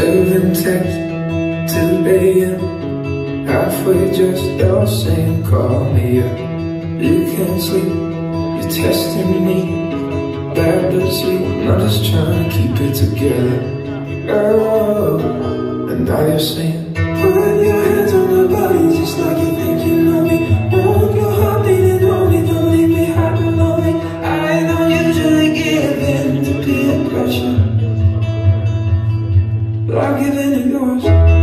Seven text to AM Halfway just you're saying call me up. You can't sleep, you're testing me Bad to sleep, I'm just trying to keep it together. Oh, and now you're saying I'm giving it yours.